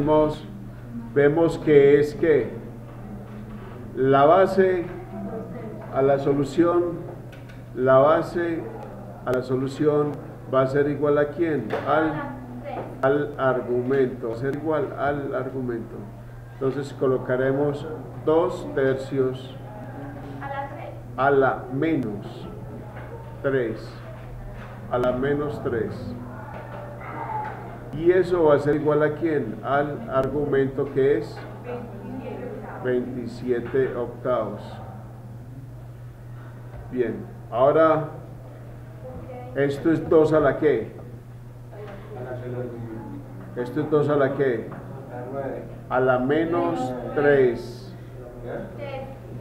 Vemos, vemos que es que la base a la solución, la base a la solución va a ser igual a quién? Al, al argumento, va a ser igual al argumento. Entonces colocaremos dos tercios a la menos 3, a la menos 3. Y eso va a ser igual a quién? Al argumento que es 27 octavos. Bien, ahora esto es 2 a la que. Esto es 2 a la que. A la menos 3.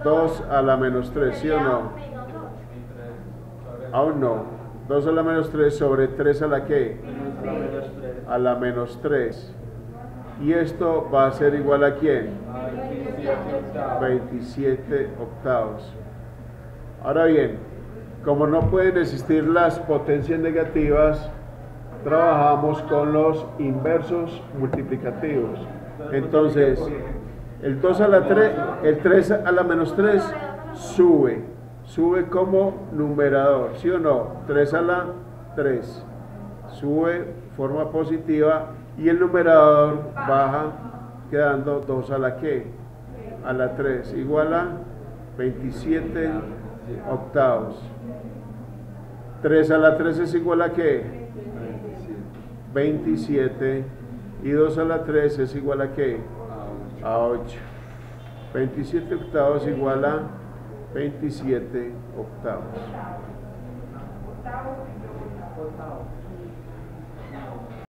2 a la menos 3, ¿sí o no? Aún no. 2 a la menos 3 sobre 3 a la que a la menos 3. Y esto va a ser igual a quién? 27 octavos. Ahora bien, como no pueden existir las potencias negativas, trabajamos con los inversos multiplicativos. Entonces, el 2 a la 3, el 3 a la menos 3 sube, sube como numerador, ¿sí o no? 3 a la 3 sube forma positiva y el numerador baja quedando 2 a la que a la 3 igual a 27 octavos. 3 a la 3 es igual a qué 27 y 2 a la 3 es igual a qué a 8 27 octavos igual a 27 octavos now.